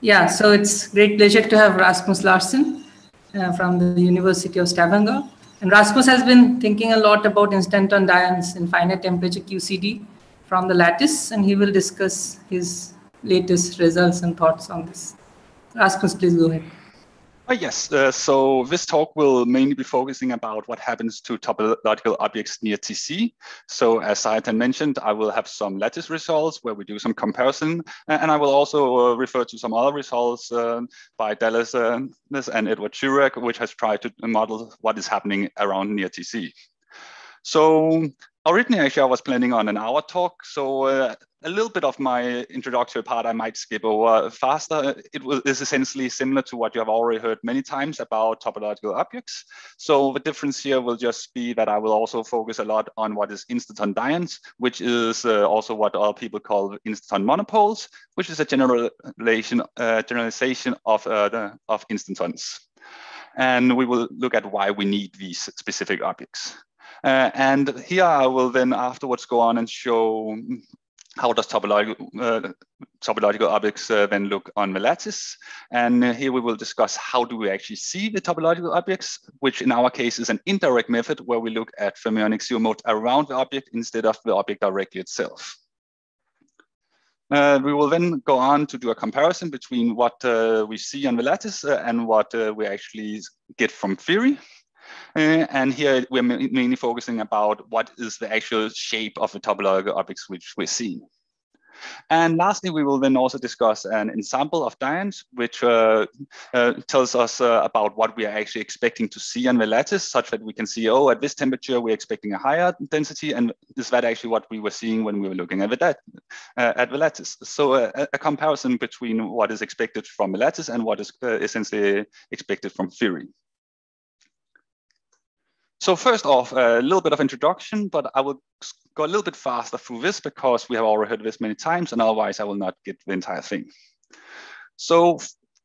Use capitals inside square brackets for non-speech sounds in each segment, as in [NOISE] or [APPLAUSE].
Yeah, so it's great pleasure to have Rasmus Larsen uh, from the University of Stavanger. And Rasmus has been thinking a lot about instanton dyons in finite temperature QCD from the lattice, and he will discuss his latest results and thoughts on this. Rasmus, please go ahead. Uh, yes, uh, so this talk will mainly be focusing about what happens to topological objects near TC. So as Sayantan mentioned, I will have some lattice results where we do some comparison, and I will also uh, refer to some other results uh, by Dallas uh, and Edward Shuryak, which has tried to model what is happening around near TC. So originally, actually, I was planning on an hour talk. So uh, a little bit of my introductory part I might skip over faster. It is essentially similar to what you have already heard many times about topological objects. So the difference here will just be that I will also focus a lot on what is instanton dyons, which is uh, also what other people call instanton monopoles, which is a generalization, uh, generalization of, uh, the, of instantons. And we will look at why we need these specific objects. Uh, and here I will then afterwards go on and show how does topological, uh, topological objects uh, then look on the lattice? And uh, here we will discuss how do we actually see the topological objects, which in our case is an indirect method where we look at fermionic zero mode around the object instead of the object directly itself. Uh, we will then go on to do a comparison between what uh, we see on the lattice and what we actually get from theory. Uh, and here we're mainly focusing about what is the actual shape of the topological objects which we're seeing. And lastly, we will then also discuss an ensemble of dyons, which uh, uh, tells us uh, about what we are actually expecting to see on the lattice, such that we can see, oh, at this temperature, we're expecting a higher density. And is that actually what we were seeing when we were looking at the, uh, at the lattice? So uh, a, a, comparison between what is expected from the lattice and what is uh, essentially expected from theory. So first off, a little bit of introduction, but I will go a little bit faster through this because we have already heard this many times and otherwise I will not get the entire thing. So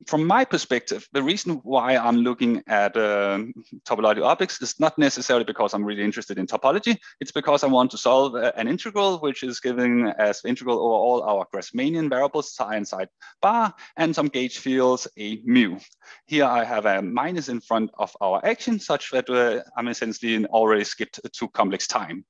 from my perspective, the reason why I'm looking at uh, topological objects is not necessarily because I'm really interested in topology. It's because I want to solve uh, an integral, which is given as integral over all our Grassmannian variables, psi and psi bar, and some gauge fields, a mu. Here I have a minus in front of our action, such that uh, I'm essentially already skipped to complex time.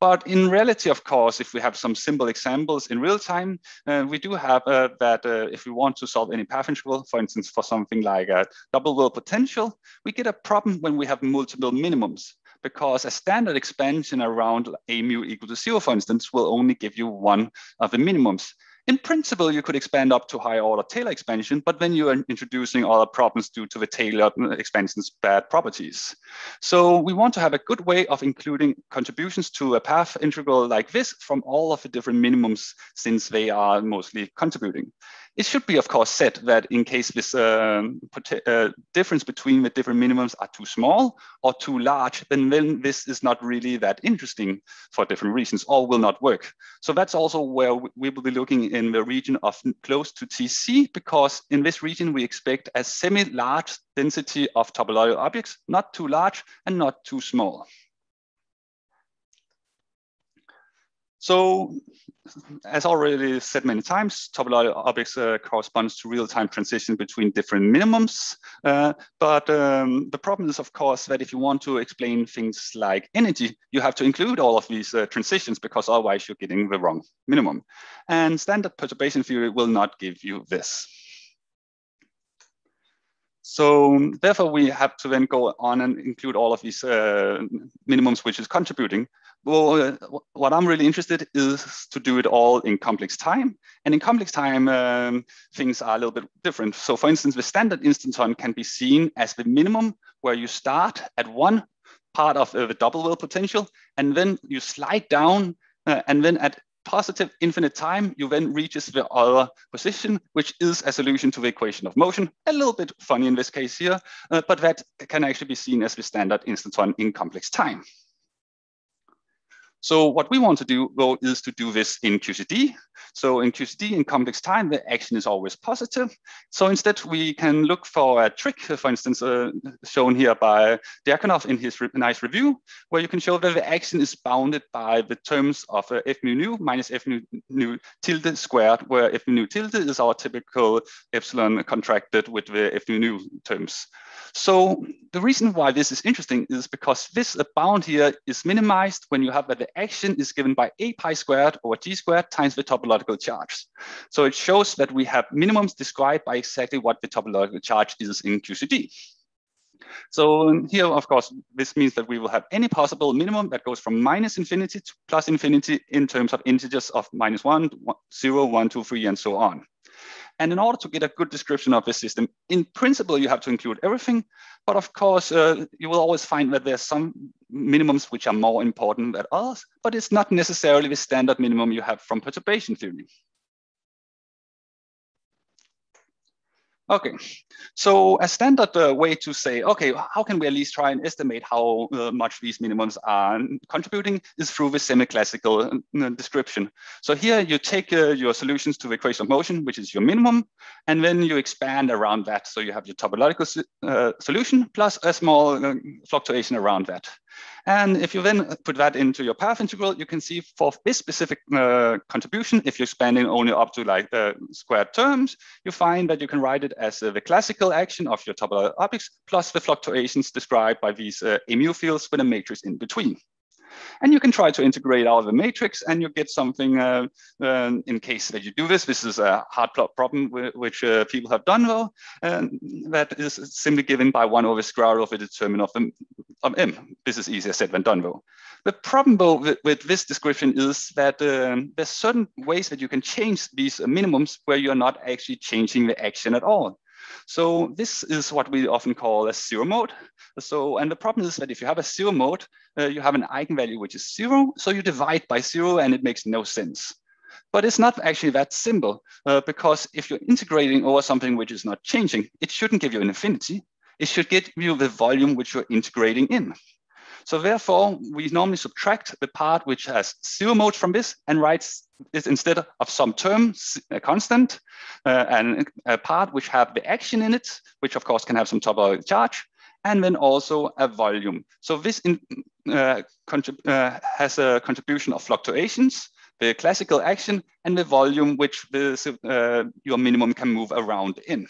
But in reality, of course, if we have some simple examples in real time, uh, we do have uh, that uh, if we want to solve any path integral, for instance, for something like a double well potential, we get a problem when we have multiple minimums because a standard expansion around a mu equal to zero, for instance, will only give you one of the minimums. In principle, you could expand up to higher order Taylor expansion, but then you are introducing other problems due to the Taylor uh, expansion's bad properties. So we want to have a good way of including contributions to a path integral like this from all of the different minimums since they are mostly contributing. It should be, of course, said that in case this um, uh, difference between the different minimums are too small or too large, then, then this is not really that interesting for different reasons or will not work. So that's also where we will be looking in the region of close to TC, because in this region, we expect a semi-large density of topological objects, not too large and not too small. So as already said many times, topological objects uh, corresponds to real-time transition between different minimums. Uh, but um, the problem is, of course, that if you want to explain things like energy, you have to include all of these uh, transitions because otherwise you're getting the wrong minimum. And standard perturbation theory will not give you this. So therefore, we have to then go on and include all of these uh, minimums, which is contributing well, uh, what I'm really interested is to do it all in complex time. And in complex time, um, things are a little bit different. So for instance, the standard instanton can be seen as the minimum where you start at one part of uh, the double well potential, and then you slide down, uh, and then at positive infinite time, you then reaches the other position, which is a solution to the equation of motion. A little bit funny in this case here, uh, but that can actually be seen as the standard instanton in complex time. So what we want to do though is to do this in QCD. So in QCD, in complex time, the action is always positive. So instead, we can look for a trick, for instance, uh, shown here by Dyakonov in his re nice review, where you can show that the action is bounded by the terms of uh, f mu nu minus f mu nu tilde squared, where f mu nu tilde is our typical epsilon contracted with the f mu nu terms. So the reason why this is interesting is because this bound here is minimized when you have that the action is given by a pi squared over g squared times the topological charge. So it shows that we have minimums described by exactly what the topological charge is in QCD. So here, of course, this means that we will have any possible minimum that goes from minus infinity to plus infinity in terms of integers of minus one, zero, one, two, three, and so on. And in order to get a good description of this system, in principle, you have to include everything. But of course, uh, you will always find that there's some minimums which are more important than others, but it's not necessarily the standard minimum you have from perturbation theory. Okay, so a standard uh, way to say, okay, how can we at least try and estimate how uh, much these minimums are contributing is through the semi-classical uh, description. So here you take uh, your solutions to the equation of motion, which is your minimum, and then you expand around that. So you have your topological uh, solution plus a small fluctuation around that. And if you then put that into your path integral, you can see for this specific uh, contribution, if you're expanding only up to like uh, squared terms, you find that you can write it as uh, the classical action of your topological objects plus the fluctuations described by these uh, fields with a matrix in between. And you can try to integrate out of the matrix and you get something uh, uh, in case that you do this. This is a hard problem which uh, people have done though. And that is simply given by one over square root of the determinant of, of m. This is easier said than done though. The problem though with, with this description is that um, there's certain ways that you can change these minimums where you're not actually changing the action at all. So this is what we often call a zero mode. So, and the problem is that if you have a zero mode, uh, you have an eigenvalue which is zero. So you divide by zero and it makes no sense. But it's not actually that simple uh, because if you're integrating over something which is not changing, it shouldn't give you an infinity. It should give you the volume which you're integrating in. So therefore, we normally subtract the part which has zero modes from this and writes this instead of some term, a constant, uh, and a part which have the action in it, which of course can have some topological charge, and then also a volume. So this in, uh, uh, has a contribution of fluctuations, the classical action, and the volume which the, uh, your minimum can move around in.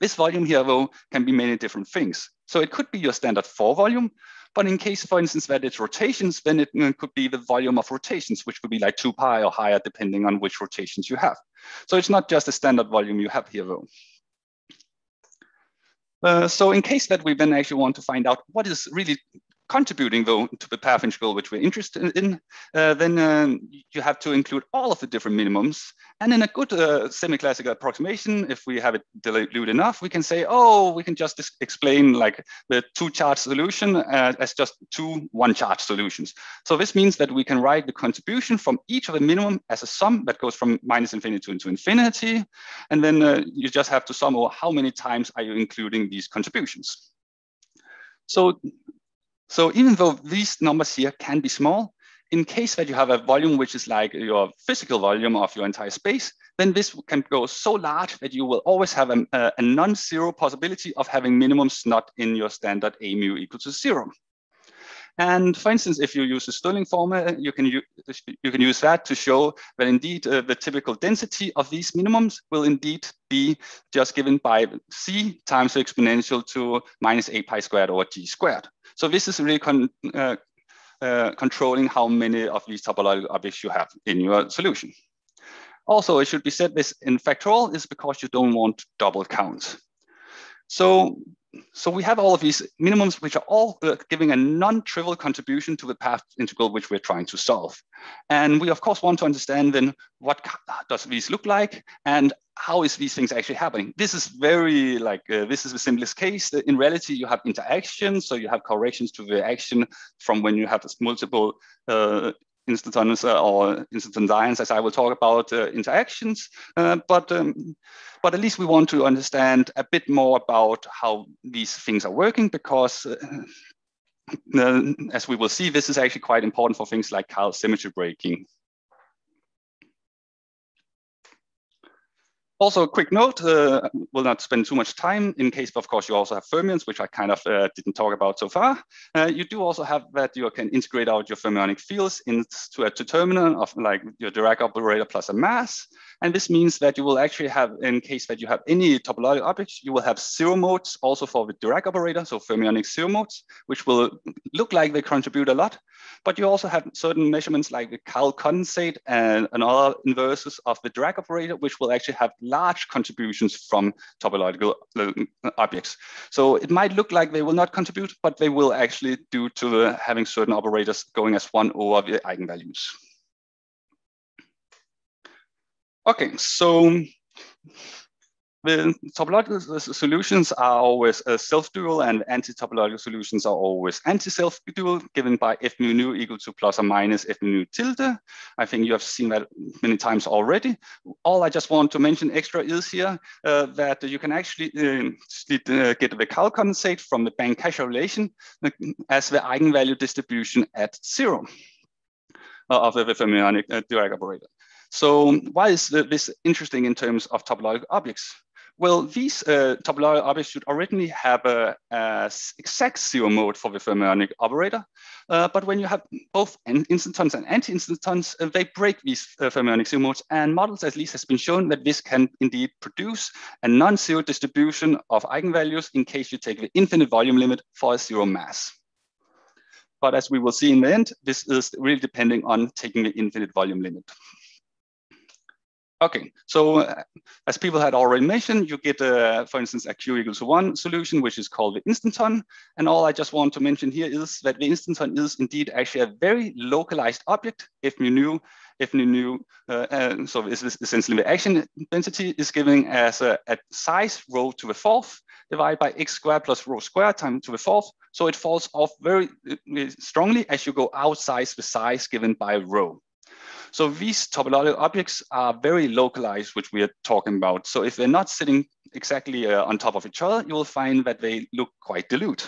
This volume here, though, can be many different things. So it could be your standard four volume, but in case, for instance, that it's rotations, then it uh, could be the volume of rotations, which could be like 2 pi or higher, depending on which rotations you have. So it's not just a standard volume you have here, though. Uh, so in case that we then actually want to find out what is really contributing though to the path integral which we're interested in, uh, then uh, you have to include all of the different minimums. And in a good uh, semi-classical approximation, if we have it dilute enough, we can say, oh, we can just explain like the two charge solution uh, as just two one charge solutions. So this means that we can write the contribution from each of the minimum as a sum that goes from minus infinity to, to infinity. And then uh, you just have to sum over how many times are you including these contributions. So so even though these numbers here can be small, in case that you have a volume which is like your physical volume of your entire space, then this can go so large that you will always have a, a non-zero possibility of having minimums not in your standard a mu equal to zero. And for instance, if you use the Stirling formula, you can, use, you can use that to show that indeed uh, the typical density of these minimums will indeed be just given by c times the exponential to minus a pi squared over g squared. So this is really con uh, uh, controlling how many of these topological objects you have in your solution. Also, it should be said this in factorial is because you don't want double counts. So so we have all of these minimums, which are all uh, giving a non-trivial contribution to the path integral which we're trying to solve. And we, of course, want to understand then what does these look like and how is these things actually happening? This is very like, uh, this is the simplest case. In reality, you have interactions, so you have corrections to the action from when you have multiple uh, instantaneous uh, or instantaneous, as I will talk about uh, interactions. Uh, but um, but at least we want to understand a bit more about how these things are working because. As we will see, this is actually quite important for things like chiral symmetry breaking. Also, a quick note, uh, will not spend too much time in case, of course, you also have fermions, which I kind of uh, didn't talk about so far. Uh, you do also have that you can integrate out your fermionic fields into a determinant of like your Dirac operator plus a mass. And this means that you will actually have, in case that you have any topological objects, you will have zero modes also for the Dirac operator, so fermionic zero modes, which will look like they contribute a lot. But you also have certain measurements like the chiral condensate and, and other inverses of the Dirac operator, which will actually have large contributions from topological uh, objects. So it might look like they will not contribute, but they will actually due to the, having certain operators going as one over the eigenvalues. Okay, so the topological solutions are always uh, self-dual and anti-topological solutions are always anti-self-dual given by f mu nu equal to plus or minus f mu nu tilde. I think you have seen that many times already. All I just want to mention extra is here uh, that you can actually uh, uh get the chiral condensate from the Banks-Casher relation uh, as the eigenvalue distribution at zero uh, of the fermionic Dirac operator. So why is this interesting in terms of topological objects? Well, these uh, topological objects should originally have a, a, exact zero mode for the fermionic operator. Uh, but when you have both instantons and anti-instantons, uh, they break these uh, fermionic zero modes. And models at least has been shown that this can indeed produce a non-zero distribution of eigenvalues in case you take the infinite volume limit for a zero mass. But as we will see in the end, this is really depending on taking the infinite volume limit. Okay, so uh, as people had already mentioned, you get, uh, for instance, a q equals one solution, which is called the instanton. And all I just want to mention here is that the instanton is indeed actually a very localized object. If you knew, if you knew, uh, uh so this is essentially the action density is given as a, a size rho to the fourth divided by x squared plus rho squared times to the fourth. So it falls off very uh, strongly as you go outside the size given by rho. So these topological objects are very localized, which we are talking about. So if they're not sitting exactly uh, on top of each other, you will find that they look quite dilute.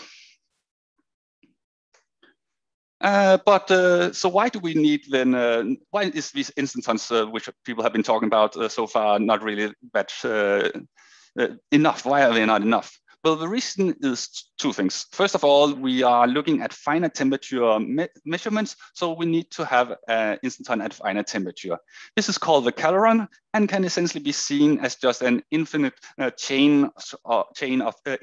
Uh, but uh, so why do we need then, uh, why is these instantons, uh, which people have been talking about uh, so far, not really that enough? Why are they not enough? Well, the reason is two things. First of all, we are looking at finite temperature me measurements, so we need to have an instanton at finite temperature. This is called the caloron and can essentially be seen as just an infinite uh, chain, uh, chain of uh,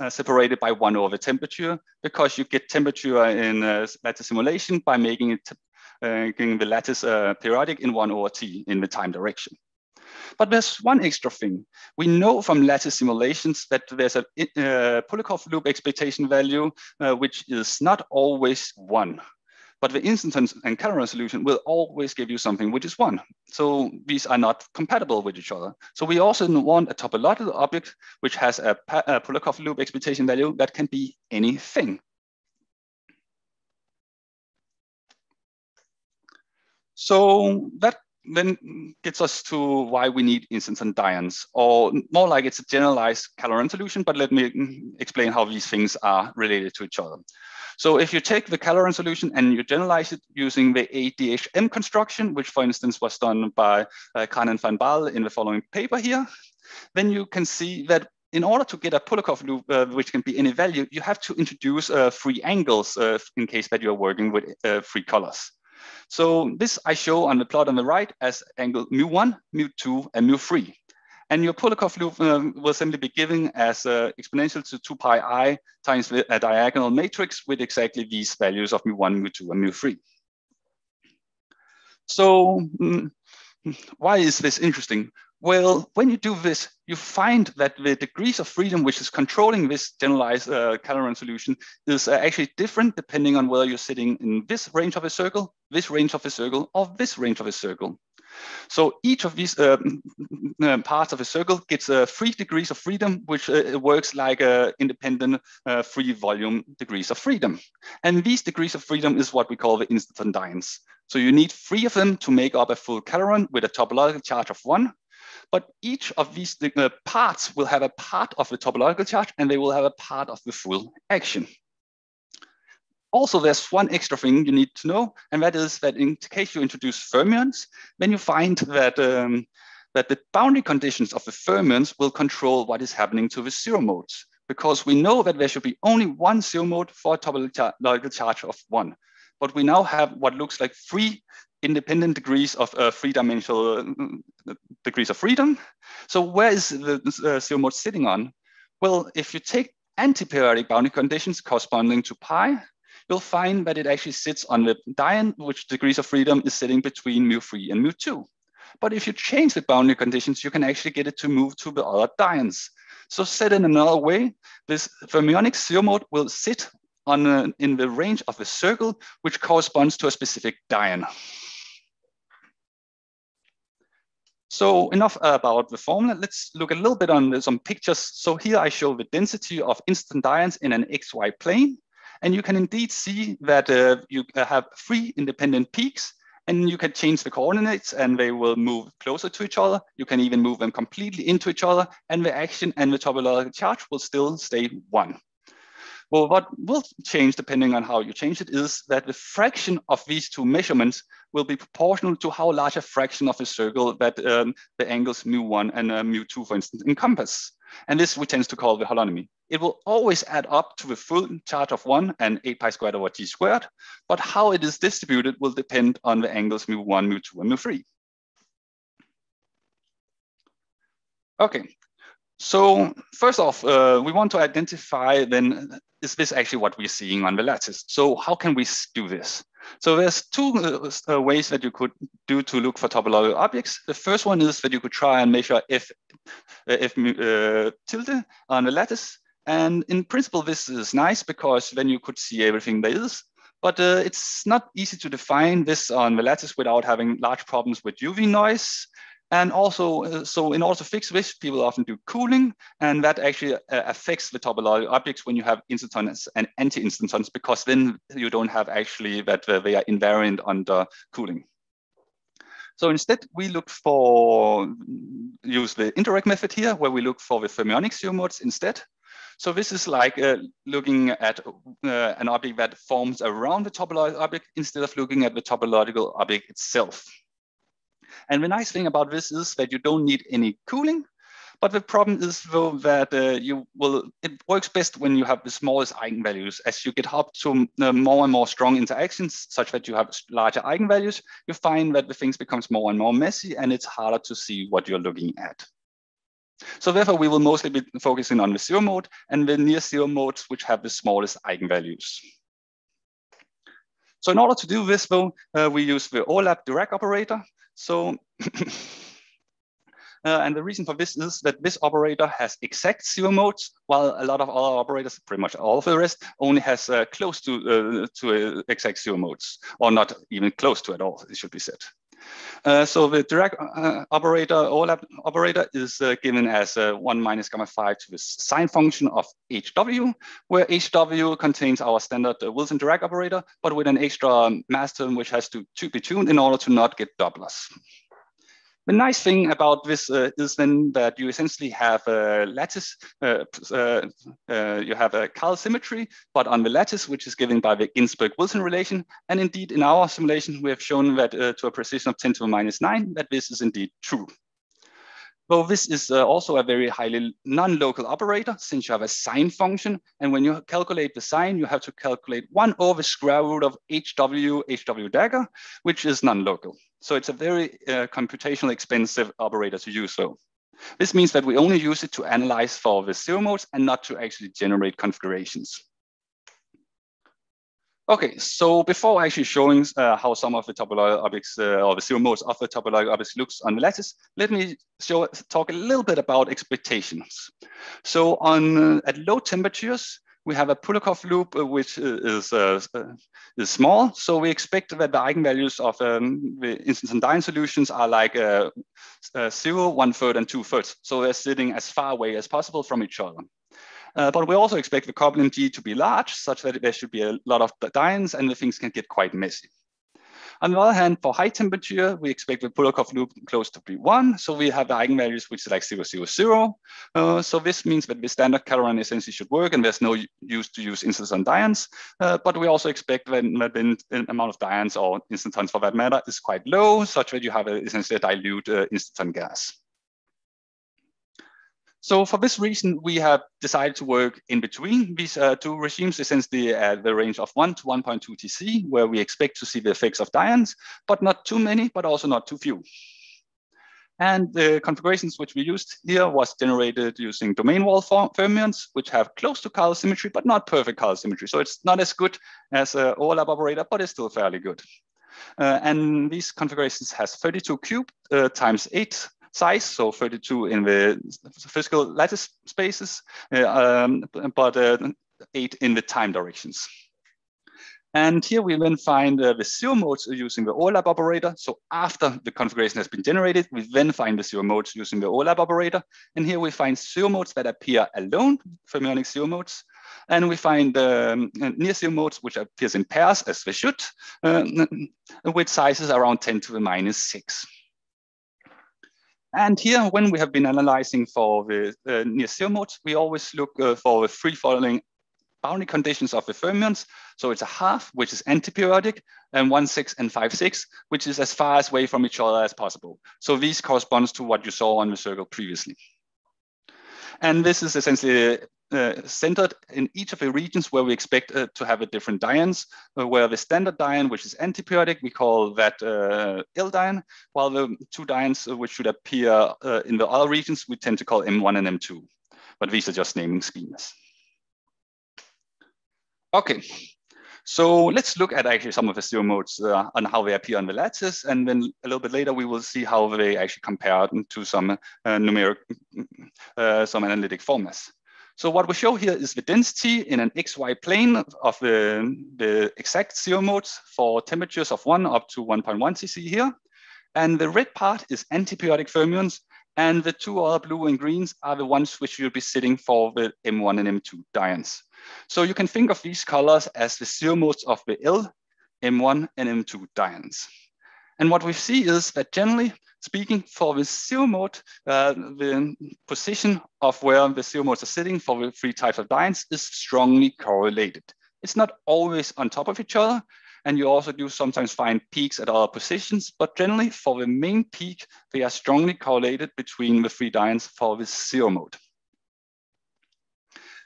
uh, separated by one over temperature, because you get temperature in uh, lattice simulation by making it uh, making the lattice periodic in one over t in the time direction. But there's one extra thing. We know from lattice simulations that there's a uh, loop expectation value, uh, which is not always one. But the instance and Caloron solution will always give you something which is one. So these are not compatible with each other. So we also want a topological object which has a, a loop expectation value that can be anything. So that then gets us to why we need instanton dyons, or more like it's a generalized Caloron solution, but let me explain how these things are related to each other. So if you take the Caloron solution and you generalize it using the ADHM construction, which for instance was done by uh, and Van Baal in the following paper here, then you can see that in order to get a Polyakov loop, uh, which can be any value, you have to introduce uh, three angles uh, in case that you're working with uh, three colors. So this I show on the plot on the right as angle mu1, mu2, and mu3. And your Polyakov loop um, will simply be given as uh, exponential to 2 pi i times a diagonal matrix with exactly these values of mu1, mu2, and mu3. So mm, why is this interesting? Well, when you do this, you find that the degrees of freedom which is controlling this generalized uh, Caloron solution is uh, actually different depending on whether you're sitting in this range of a circle, this range of a circle, or this range of a circle. So each of these uh, [LAUGHS] uh parts of a circle gets uh, three degrees of freedom, which uh, works like a independent free volume degrees of freedom. And these degrees of freedom is what we call the instanton dyons. So you need three of them to make up a full Caloron with a topological charge of one, but each of these uh, parts will have a part of the topological charge and they will have a part of the full action. Also, there's one extra thing you need to know, and that is that in case you introduce fermions, then you find that um, that the boundary conditions of the fermions will control what is happening to the zero modes, because we know that there should be only one zero mode for a topological charge of one. But we now have what looks like three independent degrees of uh, three-dimensional degrees of freedom. So where is the uh, zero mode sitting on? Well, if you take antiperiodic boundary conditions corresponding to pi, you'll find that it actually sits on the dyon, which degrees of freedom is sitting between mu3 and mu2. But if you change the boundary conditions, you can actually get it to move to the other dyons. So said in another way, this fermionic zero mode will sit on a, in the range of a circle, which corresponds to a specific dyon. So enough about the formula. Let's look a little bit on some pictures. So here I show the density of instanton dyons in an XY plane. And you can indeed see that uh, you have three independent peaks and you can change the coordinates and they will move closer to each other. You can even move them completely into each other and the action and the topological charge will still stay one. Well, what will change depending on how you change it is that the fraction of these two measurements will be proportional to how large a fraction of a circle that um, the angles mu1 and uh, mu2, for instance, encompass. And this we tend to call the holonomy. It will always add up to the full charge of one and 8 pi squared over g squared, but how it is distributed will depend on the angles mu1, mu2, and mu3. Okay, so first off, uh, we want to identify then, is this actually what we're seeing on the lattice? So how can we do this? So there's two uh, uh, ways that you could do to look for topological objects. The first one is that you could try and measure f, uh, f uh, tilde on the lattice. And in principle, this is nice because then you could see everything there is. But uh, it's not easy to define this on the lattice without having large problems with UV noise and also, uh, so in order to fix this, people often do cooling, and that actually uh, affects the topological objects when you have instantons and anti-instantons, because then you don't have actually that uh, they are invariant under cooling. So instead, we look for, use the indirect method here, where we look for the fermionic zero modes instead. So this is like uh, looking at uh, an object that forms around the topological object instead of looking at the topological object itself. And the nice thing about this is that you don't need any cooling, but the problem is though that uh, you will, it works best when you have the smallest eigenvalues. As you get up to uh, more and more strong interactions, such that you have larger eigenvalues, you find that the things becomes more and more messy and it's harder to see what you're looking at. So therefore, we will mostly be focusing on the zero mode and the near zero modes, which have the smallest eigenvalues. So in order to do this, though, uh, we use the overlap Dirac operator. So, [LAUGHS] Uh, and the reason for this is that this operator has exact zero modes, while a lot of other operators, pretty much all of the rest, only has uh, close to uh, to exact zero modes, or not even close to at all, it should be said. Uh, so the Dirac uh, operator, overlap operator, is uh, given as uh, 1 minus gamma 5 to the sign function of HW, where HW contains our standard uh, Wilson Dirac operator, but with an extra mass term which has to, to be tuned in order to not get doublers. The nice thing about this uh, is then that you essentially have a lattice, uh, uh, uh, you have a chiral symmetry, but on the lattice, which is given by the Ginsparg-Wilson relation. And indeed, in our simulation, we have shown that uh, to a precision of 10 to the minus 9, that this is indeed true. Though this is uh, also a very highly non-local operator since you have a sign function. And when you calculate the sign, you have to calculate one over square root of HW, HW dagger, which is non-local. So it's a very uh, computationally expensive operator to use so. This means that we only use it to analyze for the zero modes and not to actually generate configurations. Okay, so before actually showing uh, how some of the topological objects uh, or the zero modes of the topological objects looks on the lattice, let me show, talk a little bit about expectations. So on uh, at low temperatures, we have a Polyakov loop uh, which is, uh, uh, is small. So we expect that the eigenvalues of um, the dyon solutions are like uh, uh, zero, one third, and two thirds. So they're sitting as far away as possible from each other. Uh, but we also expect the coupling G to be large, such that there should be a lot of dyons and the things can get quite messy. On the other hand, for high temperature, we expect the Polyakov loop close to be one. So we have the eigenvalues, which is like zero, zero, zero. Uh, so this means that the standard Caloron essentially should work and there's no use to use instanton dyons. Uh, but we also expect that the amount of dyons or instantons for that matter is quite low, such that you have a, essentially a dilute uh, instanton gas. So for this reason, we have decided to work in between these uh, two regimes, essentially at the range of 1 to 1.2 TC, where we expect to see the effects of dyons, but not too many, but also not too few. And the configurations which we used here was generated using domain wall fermions, which have close to Carl symmetry, but not perfect Carl symmetry. So it's not as good as an overlap operator, but it's still fairly good. Uh, and these configurations has 32 cube uh, times 8 size, so 32 in the physical lattice spaces, uh, um, but uh, 8 in the time directions. And here we then find uh, the zero modes using the overlap operator. So after the configuration has been generated, we then find the zero modes using the overlap operator. And here we find zero modes that appear alone, fermionic zero modes. And we find um, near zero modes, which appears in pairs as they should, uh, with sizes around 10 to the minus six. And here, when we have been analyzing for the uh, near zero modes, we always look uh, for the free-falling boundary conditions of the fermions. So it's a half, which is antiperiodic, and one six and five six, which is as far away from each other as possible. So these corresponds to what you saw on the circle previously. And this is essentially centered in each of the regions where we expect uh, to have a different dyons, uh, where the standard dyon, which is antiperiodic, we call that uh, L dyon, while the two uh, which should appear uh, in the other regions, we tend to call M1 and M2. But these are just naming schemes. Okay, so let's look at actually some of the zero modes uh, and how they appear on the lattice. And then a little bit later, we will see how they actually compare to some uh, numeric, uh, some analytic formulas. So what we show here is the density in an XY plane of the, the exact zero modes for temperatures of one up to 1.1 Cc here. And the red part is antiperiodic fermions. And the two other blue and greens are the ones which will be sitting for the M1 and M2 dyons. So you can think of these colors as the zero modes of the L, M1 and M2 dyons. And what we see is that generally speaking for the zero mode, uh, the position of where the zero modes are sitting for the three types of dyons is strongly correlated. It's not always on top of each other, and you also do sometimes find peaks at other positions, but generally for the main peak, they are strongly correlated between the three dyons for the zero mode.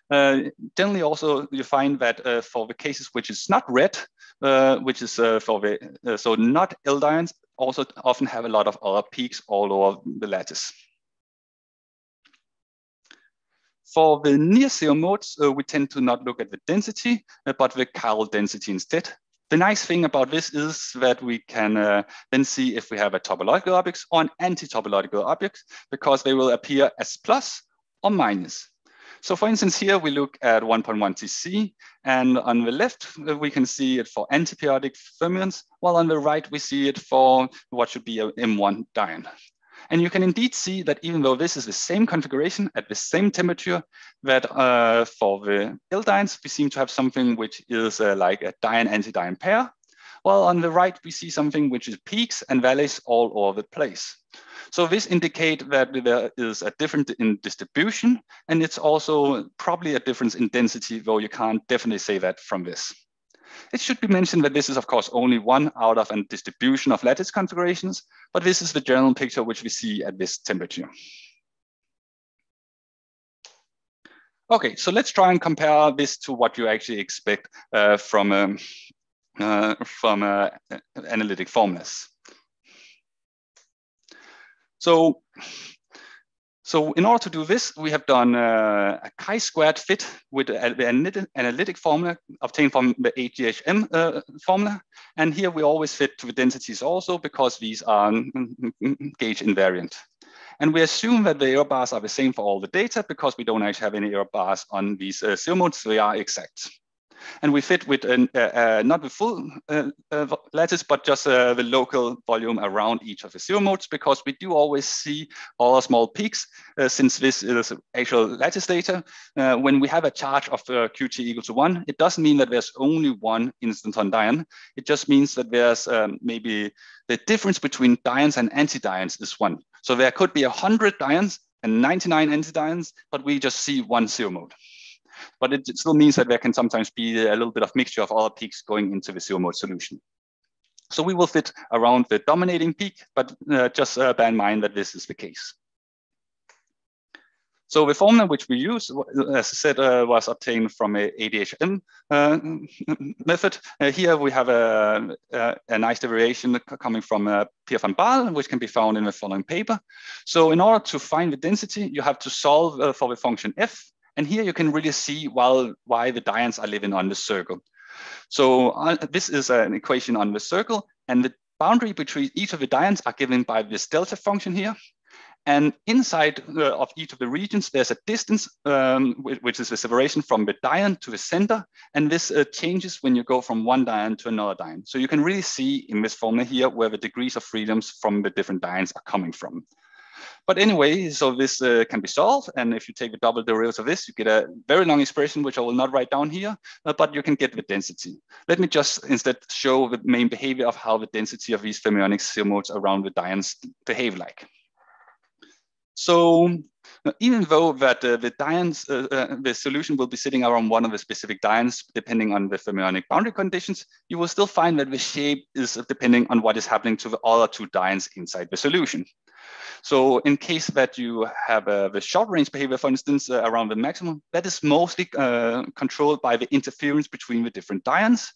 Uh, generally also you find that uh, for the cases which is not red, which is uh, for the, uh, so not L dyons, also often have a lot of other peaks all over the lattice. For the near zero modes, uh, we tend to not look at the density, but the chiral density instead. The nice thing about this is that we can uh, then see if we have a topological object or an anti-topological object because they will appear as plus or minus. So for instance, here we look at 1.1 TC, and on the left, uh, we can see it for antiperiodic fermions, while on the right, we see it for what should be a M1 dyon. And you can indeed see that even though this is the same configuration at the same temperature, that uh, for the L dyons, we seem to have something which is uh, like a dyon-anti-dyne pair, while on the right, we see something which is peaks and valleys all over the place. So this indicates that there is a difference in distribution, and it's also probably a difference in density, though you can't definitely say that from this. It should be mentioned that this is, of course, only one out of a distribution of lattice configurations, but this is the general picture which we see at this temperature. Okay, so let's try and compare this to what you actually expect uh, from, um, uh, from uh, analytic formulas. So, so in order to do this, we have done uh, a chi-squared fit with the analytic formula obtained from the ADHM uh, formula. And here we always fit to the densities also because these are gauge invariant. And we assume that the error bars are the same for all the data because we don't actually have any error bars on these uh, zero modes, so they are exact. And we fit with an, uh, uh, not the full uh, lattice, but just the local volume around each of the zero modes, because we do always see all small peaks, since this is actual lattice data. when we have a charge of qt equal to one, it doesn't mean that there's only one instanton dyon. It just means that there's um, maybe the difference between dyons and anti-dyons is one. So there could be 100 dyons and 99 anti-dyons, but we just see one zero mode. But it still means that there can sometimes be a little bit of mixture of other peaks going into the zero mode solution. So we will fit around the dominating peak, but uh, just uh, bear in mind that this is the case. So the formula which we use, as I said, uh, was obtained from a ADHM uh, [LAUGHS] method. Uh, here we have a, a, a, nice derivation coming from uh, Pierre van Baal, which can be found in the following paper. So in order to find the density, you have to solve uh, for the function f. And here you can really see why, why the dyons are living on the circle. So uh, this is an equation on the circle, and the boundary between each of the dyons are given by this delta function here. And inside uh, of each of the regions, there's a distance, um, which is the separation from the dyon to the center. And this uh, changes when you go from one dyon to another dyon. So you can really see in this formula here where the degrees of freedoms from the different dyons are coming from. But anyway, so this uh, can be solved. And if you take the double derivative of this, you get a very long expression, which I will not write down here, uh, but you can get the density. Let me just instead show the main behavior of how the density of these fermionic modes around the dyons behave like. So even though that uh, the dyons, uh, uh, the solution will be sitting around one of the specific dyons, depending on the fermionic boundary conditions, you will still find that the shape is depending on what is happening to the other two dyons inside the solution. So in case that you have uh, the short range behavior, for instance, uh, around the maximum, that is mostly uh, controlled by the interference between the different dyons.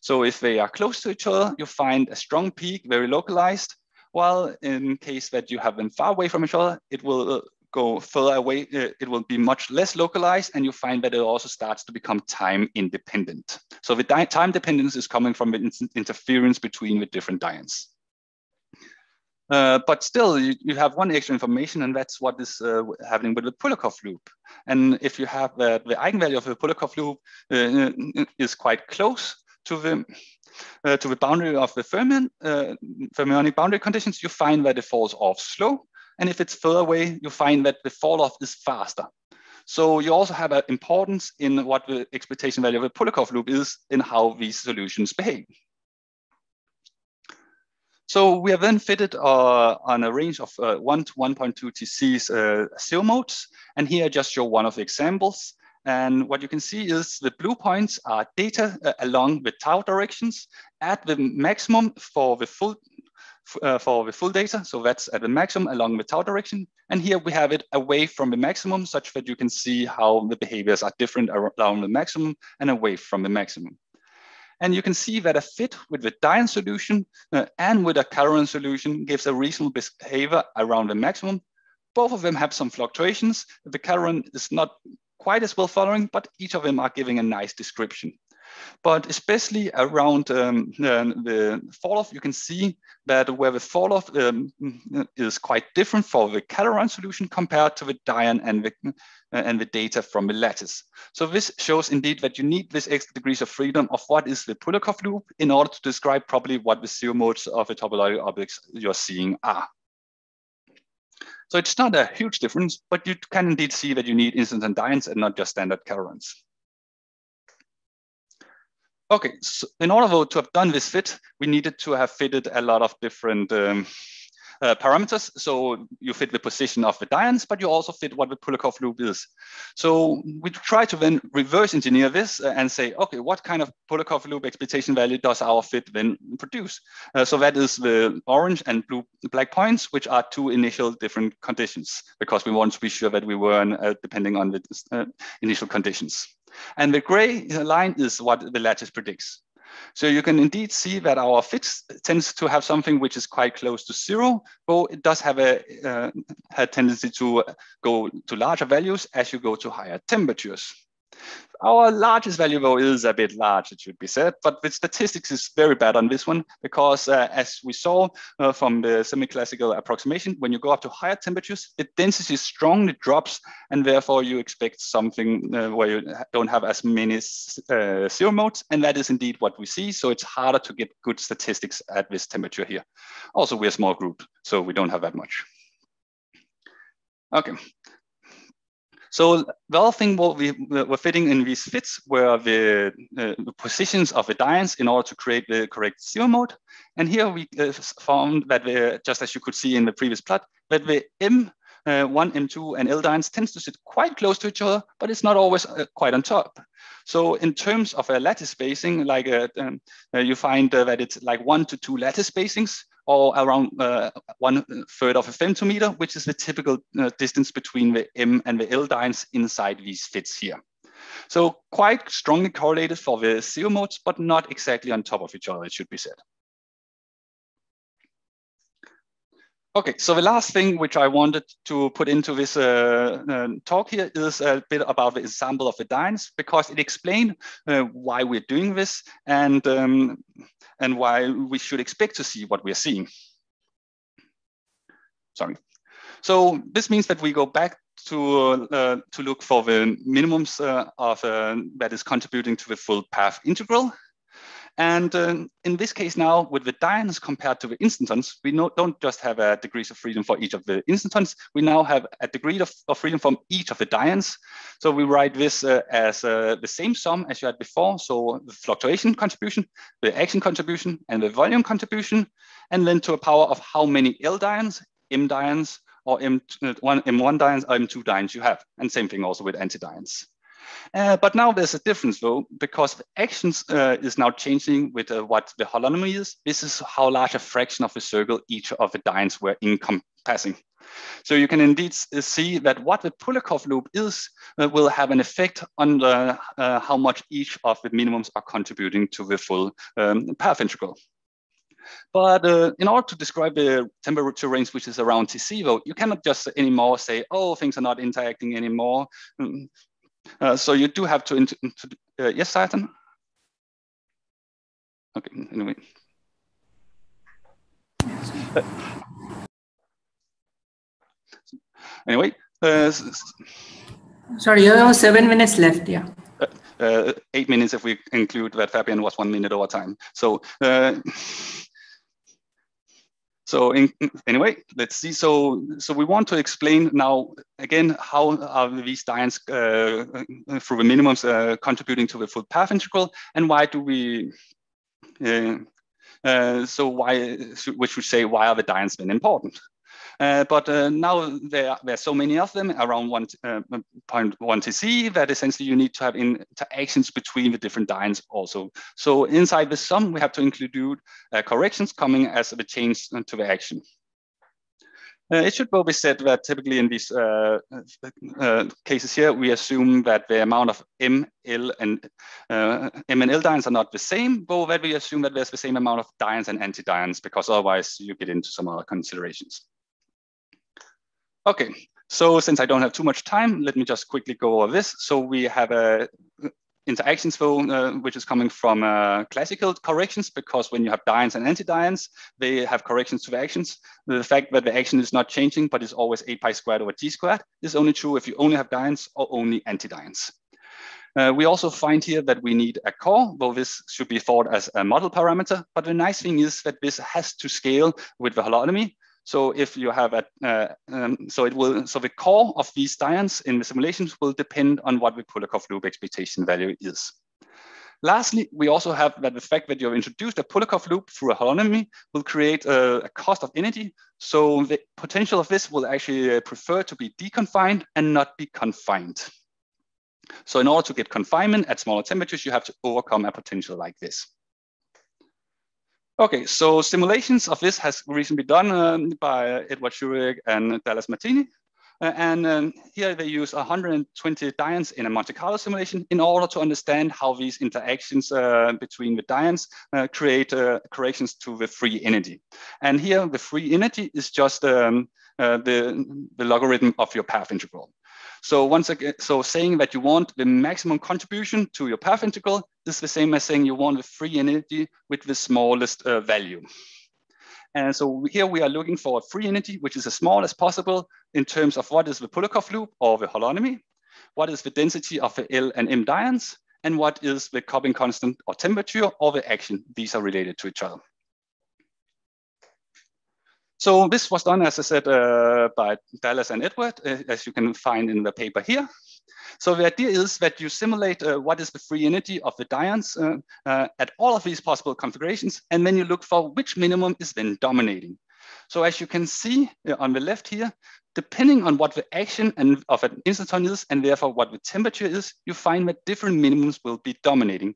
So if they are close to each other, you find a strong peak, very localized, while in case that you have them far away from each other, it will uh, go further away, uh, it will be much less localized, and you find that it also starts to become time independent. So the time dependence is coming from the interference between the different dyons. Uh, but still, you, you, have one extra information, and that's what is uh, happening with the Polyakov loop. And if you have the eigenvalue of the Polyakov loop uh, is quite close to the uh, to the boundary of the fermion, uh, fermionic boundary conditions, you find that it falls off slow. And if it's further away, you find that the fall off is faster. So you also have an importance in what the expectation value of the Polyakov loop is in how these solutions behave. So we have then fitted uh, on a range of uh, 1 to 1.2 TC's uh, modes. And here I just show one of the examples. And what you can see is the blue points are data uh, along the tau directions at the maximum for the full uh, for the full data. So that's at the maximum along the tau direction. And here we have it away from the maximum such that you can see how the behaviors are different around the maximum and away from the maximum. And you can see that a fit with the Dyon solution uh, and with a Caloron solution gives a reasonable behavior around the maximum. Both of them have some fluctuations. The Caloron is not quite as well following, but each of them are giving a nice description. But especially around um, the fall off, you can see that where the fall off um, is quite different for the Caloron solution compared to the Dyon and the, uh, and the data from the lattice. So this shows indeed that you need this extra degrees of freedom of what is the Polyakov loop in order to describe properly what the zero modes of the topological objects you're seeing are. So it's not a huge difference, but you can indeed see that you need instants and dyons and not just standard Calorons. Okay, so in order to have done this fit, we needed to have fitted a lot of different um, uh, parameters. So you fit the position of the dyons, but you also fit what the Polyakov loop is. So we try to then reverse engineer this uh, and say, okay, what kind of Polyakov loop expectation value does our fit then produce? Uh, so that is the orange and blue black points, which are two initial different conditions, because we want to be sure that we weren't uh, depending on the uh, initial conditions. And the gray line is what the lattice predicts. So you can indeed see that our fit tends to have something which is quite close to zero, but it does have a, uh, a tendency to go to larger values as you go to higher temperatures. Our largest value is a bit large, it should be said, but the statistics is very bad on this one because uh, as we saw uh, from the semi-classical approximation, when you go up to higher temperatures, the density strongly drops and therefore you expect something uh, where you don't have as many uh, zero modes and that is indeed what we see. So it's harder to get good statistics at this temperature here. Also, we're a small group, so we don't have that much. Okay, so the other thing what we were fitting in these fits were the, uh, the, positions of the dyons in order to create the correct zero mode. And here we uh, found that the, just as you could see in the previous plot, that the M uh, 1, M2, and L dyons tends to sit quite close to each other, but it's not always uh, quite on top. So in terms of a lattice spacing, like uh, um, uh, you find uh, that it's like one to two lattice spacings, or around uh, one third of a femtometer, which is the typical uh, distance between the M and the L dyons inside these fits here. So quite strongly correlated for the zero modes, but not exactly on top of each other, it should be said. Okay, so the last thing which I wanted to put into this uh, uh, talk here is a bit about the example of the dyons, because it explained uh, why we're doing this and, um, and why we should expect to see what we're seeing. Sorry. So this means that we go back to, uh, to look for the minimums uh, of uh, that is contributing to the full path integral. And um, in this case now, with the dyons compared to the instantons, we no, don't just have a degrees of freedom for each of the instantons, we now have a degree of, of freedom from each of the dyons. So we write this uh, as uh, the same sum as you had before. So the fluctuation contribution, the action contribution, and the volume contribution, and then to a power of how many L dyons, M dyons, or M1, M1 dyons or M2 dyons you have. And same thing also with antidyons. Uh, but now there's a difference though, because actions uh, is now changing with uh, what the holonomy is. This is how large a fraction of the circle each of the dyons were encompassing. So you can indeed uh, see that what the Polyakov loop is uh, will have an effect on the, uh, how much each of the minimums are contributing to the full um, path integral. But uh, in order to describe the temperature range, which is around Tc, though, you cannot just anymore say, oh, things are not interacting anymore. Uh, so you do have to, uh, yes, Sayantan? Okay, anyway. Uh, anyway. Uh, Sorry, you have seven minutes left, yeah. Uh, uh, eight minutes if we include that Fabian was one minute over time. So so in, anyway, let's see. So so we want to explain now again how are these dyons uh, through the minimums uh, contributing to the full path integral, and why do we? Uh, uh so why we should say why are the dyons then important? Uh, but uh, now there, there are so many of them around 1.1 uh, TC that essentially you need to have interactions between the different dyons also. So inside the sum, we have to include corrections coming as a change to the action. Uh, it should both be said that typically in these uh, uh, cases here, we assume that the amount of M, L, and M and L dyons are not the same, but that we assume that there's the same amount of dyons and anti-dyons, because otherwise you get into some other considerations. Okay, so since I don't have too much time, let me just quickly go over this. So we have a interactions flow, uh, which is coming from uh, classical corrections, because when you have dyons and anti-dyons, they have corrections to the actions. The fact that the action is not changing, but is always a pi squared over t squared is only true if you only have dyons or only anti-dyons. Uh, we also find here that we need a core, though this should be thought as a model parameter. But the nice thing is that this has to scale with the holonomy. So if you have a, uh, um, so it will, so the core of these dyons in the simulations will depend on what the Polyakov loop expectation value is. Lastly, we also have that the fact that you've introduced a Polyakov loop through a holonomy will create a, a, cost of energy. So the potential of this will actually uh, prefer to be deconfined and not be confined. So in order to get confinement at smaller temperatures, you have to overcome a potential like this. Okay, so simulations of this has recently been done um, by Edward Shuryak and Dallas Martini. Uh, and um, here they use 120 dyons in a Monte Carlo simulation in order to understand how these interactions uh, between the dyons uh, create uh, corrections to the free energy. And here the free energy is just um, uh, the, the logarithm of your path integral. So once again, so saying that you want the maximum contribution to your path integral is the same as saying you want the free energy with the smallest uh, value. And so here we are looking for a free energy, which is as small as possible in terms of what is the Polyakov loop or the holonomy, what is the density of the L and M dyons, and what is the coupling constant or temperature or the action. These are related to each other. So this was done, as I said, uh, by Dallas and Edward, uh, as you can find in the paper here. So the idea is that you simulate uh, what is the free energy of the dyons uh, uh, at all of these possible configurations, and then you look for which minimum is then dominating. So as you can see uh, on the left here, depending on what the action and of an instanton is, and therefore what the temperature is, you find that different minimums will be dominating.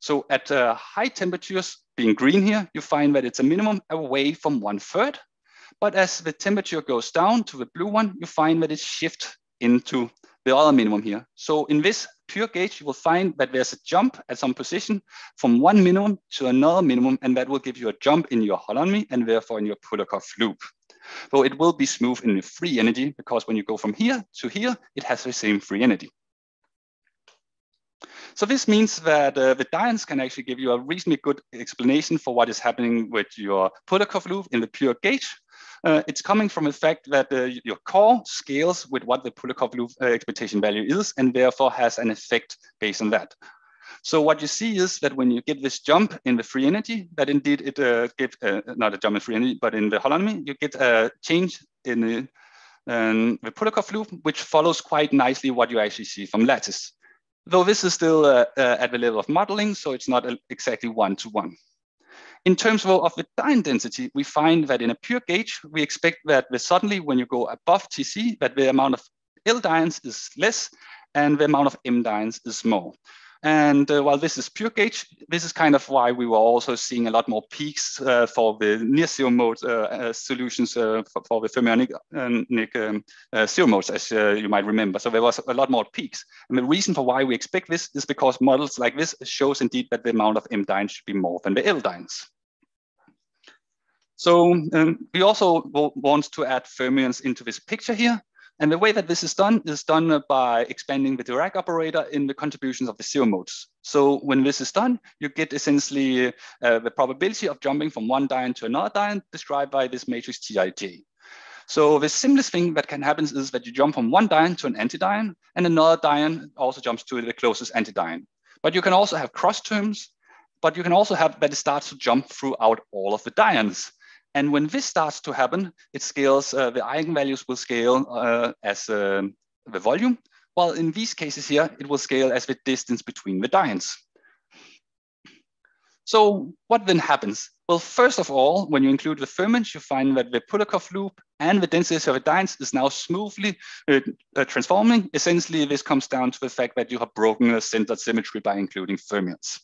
So at high temperatures, being green here, you find that it's a minimum away from one third. But as the temperature goes down to the blue one, you find that it shifts into the other minimum here. So in this pure gauge, you will find that there's a jump at some position from one minimum to another minimum, and that will give you a jump in your holonomy and therefore in your Polyakov loop. Though it will be smooth in the free energy because when you go from here to here, it has the same free energy. So this means that uh, the dyons can actually give you a reasonably good explanation for what is happening with your Polyakov loop in the pure gauge. Uh, it's coming from the fact that uh, your core scales with what the Polyakov loop uh, expectation value is, and therefore has an effect based on that. So what you see is that when you get this jump in the free energy, that indeed it uh, gives, uh, not a jump in free energy, but in the holonomy, you get a change in the, um, the loop, which follows quite nicely what you actually see from lattice though this is still uh, uh, at the level of modeling, so it's not exactly one-to-one. -one. In terms of, of, the dyon density, we find that in a pure gauge, we expect that suddenly when you go above TC, that the amount of L dyons is less and the amount of M dyons is more. And uh, while this is pure gauge, this is kind of why we were also seeing a lot more peaks uh, for the near zero mode uh, uh solutions uh, for, for, the fermionic um, uh, zero modes, as you might remember. So there was a lot more peaks. And the reason for why we expect this is because models like this shows indeed that the amount of M dyons should be more than the L dyons. So um, we also want to add fermions into this picture here. And the way that this is done is done by expanding the Dirac operator in the contributions of the zero modes. So when this is done, you get essentially uh, the probability of jumping from one dyon to another dyon described by this matrix Tij. So the simplest thing that can happen is that you jump from one dyon to an antidyon, and another dyon also jumps to the closest antidyon. But you can also have cross terms, but you can also have that it starts to jump throughout all of the dyons. And when this starts to happen, it scales, uh, the eigenvalues will scale uh, as uh, the volume, while in these cases here, it will scale as the distance between the dyons. So what then happens? Well, first of all, when you include the fermions, you find that the Polyakov loop and the density of the dyons is now smoothly uh, uh, transforming. Essentially, this comes down to the fact that you have broken the centered symmetry by including fermions.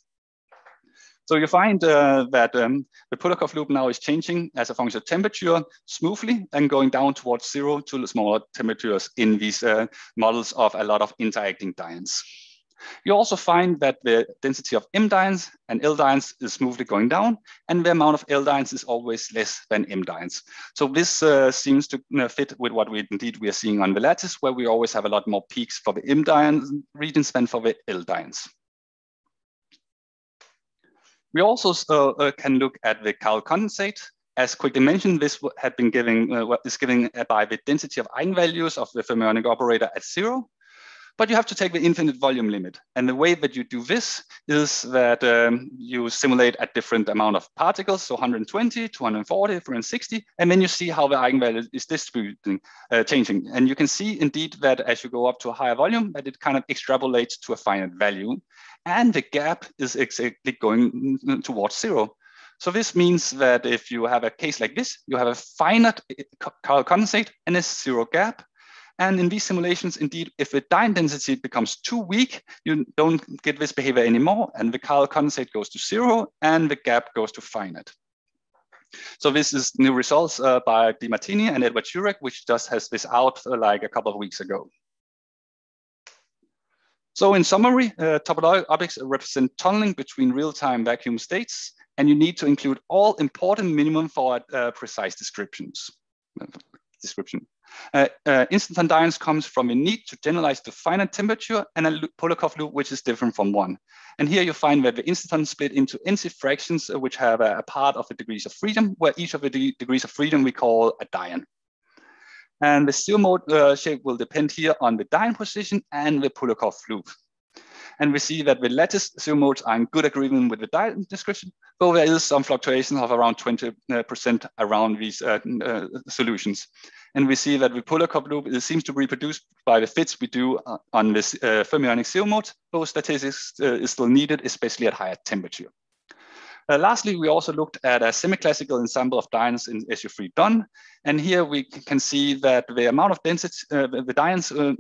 So you find uh, that um, the Polyakov loop now is changing as a function of temperature smoothly and going down towards zero to smaller temperatures in these uh, models of a lot of interacting dyons. You also find that the density of M dyons and L dyons is smoothly going down, and the amount of L dyons is always less than M dyons. So this uh, seems to you know, fit with what we indeed we are seeing on the lattice, where we always have a lot more peaks for the M dyons regions than for the L dyons. We also uh, uh, can look at the chiral condensate. As quickly mentioned, this had been given uh, is given by the density of eigenvalues of the fermionic operator at zero. But you have to take the infinite volume limit. And the way that you do this is that um, you simulate a different amount of particles, so 120, 240, 360, and then you see how the eigenvalue is distributing, uh, changing. And you can see indeed that as you go up to a higher volume, that it kind of extrapolates to a finite value and the gap is exactly going towards zero. So this means that if you have a case like this, you have a finite chiral condensate and a zero gap. And in these simulations, indeed, if the dyon density becomes too weak, you don't get this behavior anymore, and the chiral condensate goes to zero, and the gap goes to finite. So this is new results uh, by DeMartini and Edward Shuryak, which just has this out uh, like a couple of weeks ago. So in summary, uh, topological objects represent tunneling between real-time vacuum states, and you need to include all important minimum for uh, precise descriptions. Description. Uh, uh, comes from a need to generalize the finite temperature and a Polyakov loop, which is different from one. And here you find that the instanton split into NC fractions, uh, which have a, a, part of the degrees of freedom, where each of the de degrees of freedom we call a dyon. And the zero mode uh, shape will depend here on the dyon position and the Polyakov loop. And we see that the lattice zero modes are in good agreement with the dyon description, though there is some fluctuation of around 20% around these uh, uh, solutions. And we see that the Polyakov loop it seems to be reproduced by the fits we do uh, on this uh, fermionic zero mode, though statistics uh, is still needed, especially at higher temperature. Uh, lastly, we also looked at a semi-classical ensemble of dyons in SU3 done. And here we can see that the amount of density, uh, the dyons uh,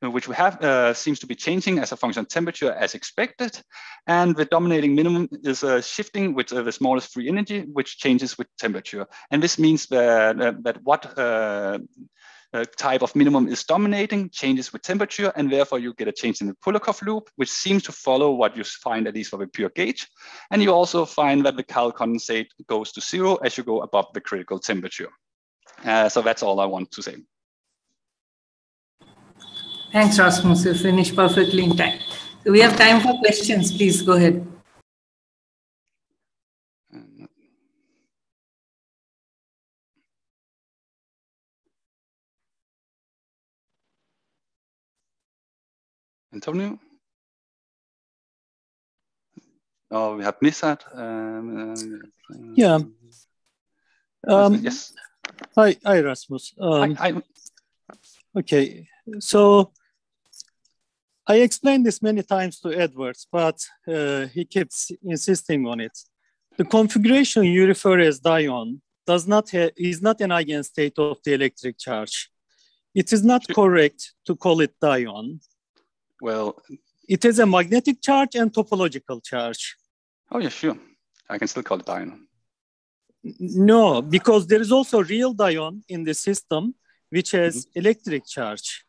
which we have uh, seems to be changing as a function of temperature as expected. And the dominating minimum is uh, shifting with uh, the smallest free energy, which changes with temperature. And this means that, that what uh, type of minimum is dominating changes with temperature, and therefore you get a change in the Polyakov loop, which seems to follow what you find at least for the pure gauge. And you also find that the chiral condensate goes to zero as you go above the critical temperature. Uh, so that's all I want to say. Thanks, Rasmus. You finished perfectly in time. We have time for questions. Please go ahead. Antonio? Oh, we have Nisat. Um, uh, yeah. Um, yes. Hi, hi, Rasmus. Um, hi, hi. Okay, so I explained this many times to Edwards, but uh, he keeps insisting on it. The configuration you refer as dyon does not is not an eigenstate of the electric charge. It is not correct to call it dyon well, it is a magnetic charge and topological charge. Oh, yeah, sure. I can still call it dyon. No, because there is also real dyon in the system, which has mm-hmm. electric charge.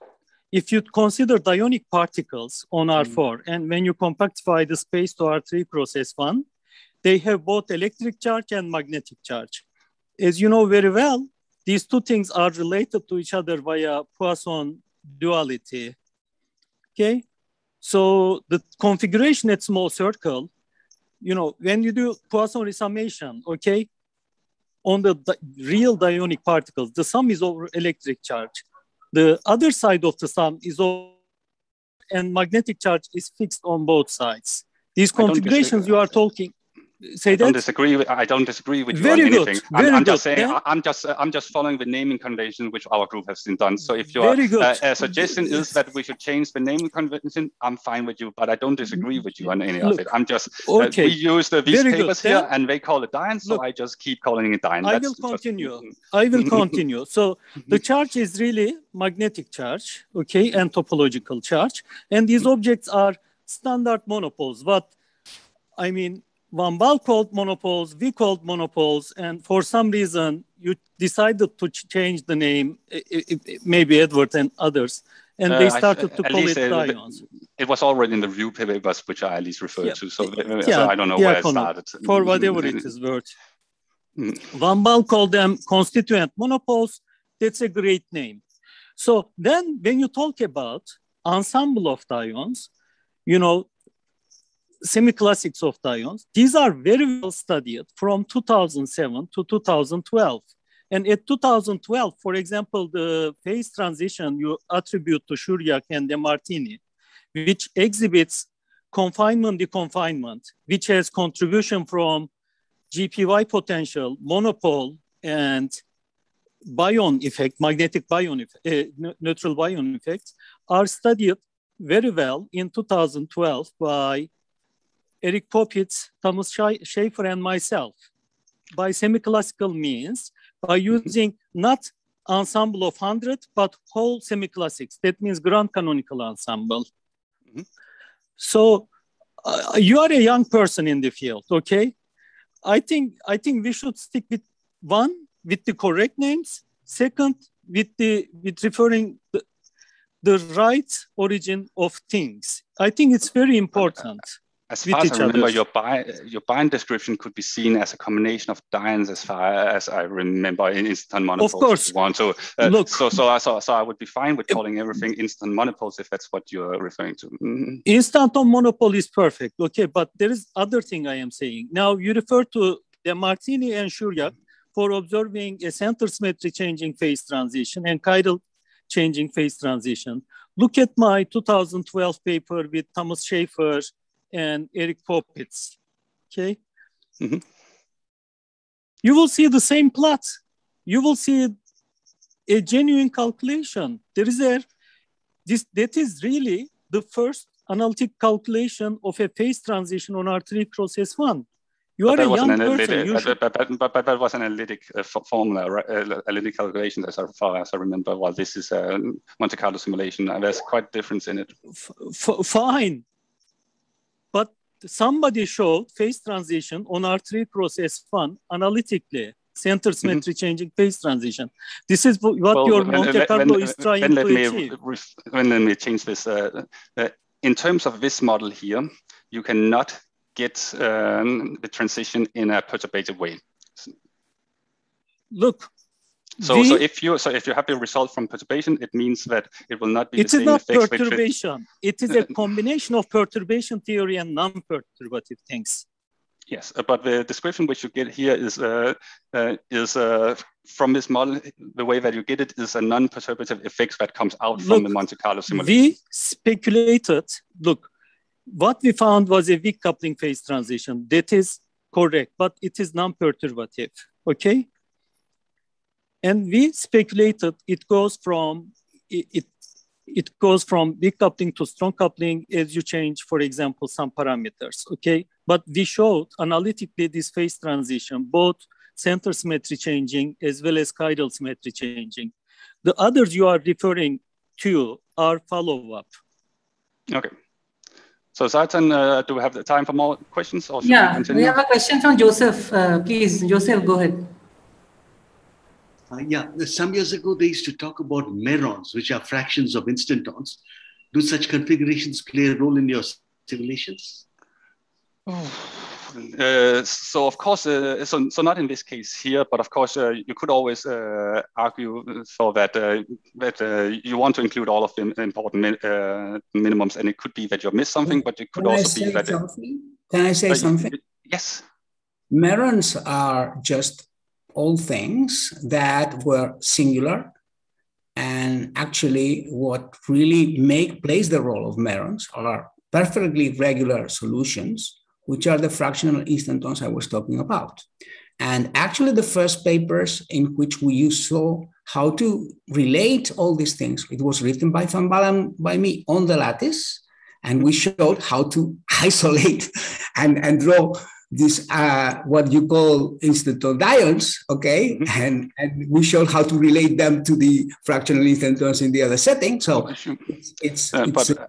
If you consider dyonic particles on R4, mm-hmm. and when you compactify the space to R3 cross S1, they have both electric charge and magnetic charge. As you know very well, these two things are related to each other via Poisson duality. Okay. So the configuration at small circle, you know, when you do Poisson resummation, okay, on the di real dyonic particles, the sum is over electric charge. The other side of the sum is over, and magnetic charge is fixed on both sides. These configurations you are talking, say I that? Don't disagree with, I don't disagree with you Very on good. anything. Very I'm, I'm good. just saying, yeah. I'm just, I'm just following the naming convention which our group has been done. So if your uh, uh, suggestion is that we should change the naming convention, I'm fine with you, but I don't disagree with you on any Look, of it. I'm just, okay. uh, we use the, these Very papers good. here Then, and they call it dyon, so look, I just keep calling it dyon. I will continue. I will continue. So the charge is really magnetic charge, okay, and topological charge. And these objects are standard monopoles. but I mean, Van called monopoles, we called monopoles, and for some reason you decided to ch- change the name, i- i- i- maybe Edward and others, and Uh, they I- started to call it uh, dyons. It was already in the review papers, which I at least referred Yeah. to. So, uh, so I don't know yeah, where it started. For whatever it is worth. Mm. Van Baal called them constituent monopoles. That's a great name. So then when you talk about ensemble of dions, you know, semi-classics of dyons, these are very well studied from 2007 to 2012. And at 2012, for example, the phase transition you attribute to Shuryak and Demartini, which exhibits confinement deconfinement, which has contribution from GPY potential, monopole, and baryon effect, magnetic baryon effect, uh, neutral bion effects, are studied very well in 2012 by Erich Poppitz, Thomas Schaefer, and myself by semi-classical means by using not ensemble of 100, but whole semi-classics. That means grand canonical ensemble. Mm -hmm. So uh, you are a young person in the field, okay? I think I think we should stick with one with the correct names. Second, with the with referring the, the right origin of things. I think it's very important. As far as I remember, your, bi your bind description could be seen as a combination of dyons, as far as I remember in instant monopoles. Of course. One. So, uh, Look, so, so, so, so I would be fine with calling everything instant monopoles if that's what you're referring to. Mm. Instant on monopole is perfect, okay, but there is other thing I am saying. Now you refer to the Martini and Shuryak for observing a center symmetry changing phase transition and chiral changing phase transition. Look at my 2012 paper with Thomas Schaefer and Erich Poppitz, okay? Mm -hmm. You will see the same plot. You will see a genuine calculation. There is a, this, that is really the first analytic calculation of a phase transition on R3 cross S1. You but are a young an person. analytic, but, should, but, but, but, but that was an analytic uh, formula, right? uh, analytic calculation, as far as I remember. While this is a Monte Carlo simulation, and there's quite difference in it. f- fine, but somebody showed phase transition on R3 cross S1 analytically. Center Mm-hmm. symmetry changing phase transition. This is what Well, your Monte then- Carlo then- is trying let to me achieve. ref- then let me change this. Uh, uh, in terms of this model here, you cannot get um, the transition in a perturbative way. Look, So, we- so if you so if you have a result from perturbation, it means that it will not be it the is not perturbation. It is a [LAUGHS] combination of perturbation theory and non-perturbative things. Yes, uh, but the description which you get here is uh, uh, is uh, from this model. The way that you get it is a non-perturbative effects that comes out from the Monte Carlo simulation. We speculated. Look, what we found was a weak coupling phase transition. That is correct, but it is non-perturbative. Okay. And we speculated it goes from it, it it goes from weak coupling to strong coupling as you change, for example, some parameters. Okay. But we showed analytically this phase transition, both center symmetry changing as well as chiral symmetry changing. The others you are referring to are follow-up. Okay. So Zoltan, uh, do we have the time for more questions or should we Yeah, continue? we have a question from Joseph. Uh, please, Joseph, go ahead. Uh, yeah, some years ago they used to talk about merons, which are fractions of instantons. Do such configurations play a role in your simulations? Uh, so of course, uh, so so not in this case here, but of course uh, you could always uh, argue for that uh, that uh, you want to include all of the important min uh, minimums, and it could be that you missed something, but it could Can I also be say that. something? Can I say uh, something? Yes. Merons are just all things that were singular. And actually, what really make plays the role of merons are perfectly regular solutions, which are the fractional instantons I was talking about. And actually, the first papers in which we saw how to relate all these things, it was written by Van Baalen by me on the lattice, and we showed how to [LAUGHS] isolate and, and draw these uh, what you call instanton-dyons, okay? Mhm. And, and we showed how to relate them to the fractional instantons in the other setting. So it's, it's, Uh,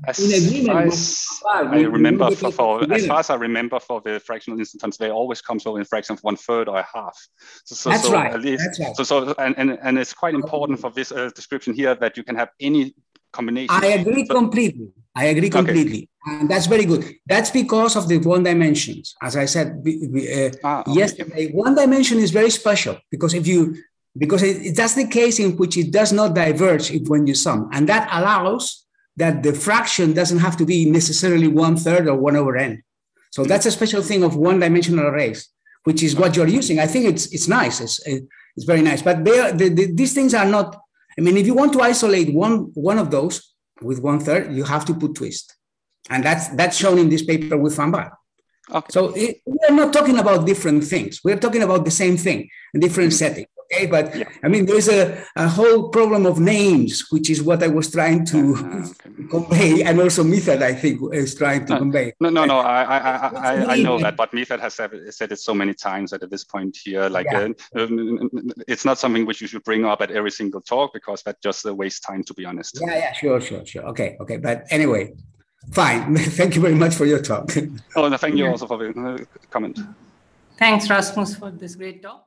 it's in agreement as I remember, for, for as far as I remember, for the fractional instantons, they always come so in fraction of one third or a half. So, so, That's so right, At least, that's right. So, so and, and, and it's quite important for this uh, description here that you can have any combination. I agree So- completely. I agree Okay. completely. And that's very good. That's because of the one dimensions. As I said we- we, uh, Ah, okay. yesterday, one dimension is very special because if you, because it, it- that's the case in which it does not diverge if, when you sum. And that allows that the fraction doesn't have to be necessarily one third or one over n. So that's a special thing of one dimensional arrays, which is what you're using. I think it's, it's nice. It's, it's very nice. But they are, the, the, these things are not, I mean, if you want to isolate one, one of those with one third, you have to put twist. And that's, that's shown in this paper with Van Baal. Okay. So it, we are not talking about different things. We're talking about the same thing, a different setting. Okay, but Yeah. I mean, there's a, a whole problem of names, which is what I was trying to Ah, okay. [LAUGHS] convey, and also Mithat, I think, is trying to Ah, convey. No, no, no. I, I, I, I, I know that, but Mithat has said, said it so many times that at this point here, like, Yeah. uh, it's not something which you should bring up at every single talk because that just uh, wastes time, to be honest. Yeah, yeah, sure, sure, sure. Okay, okay. But anyway, fine. [LAUGHS] Thank you very much for your talk. Oh, no, thank you also for the uh, comment. Thanks, Rasmus, for this great talk.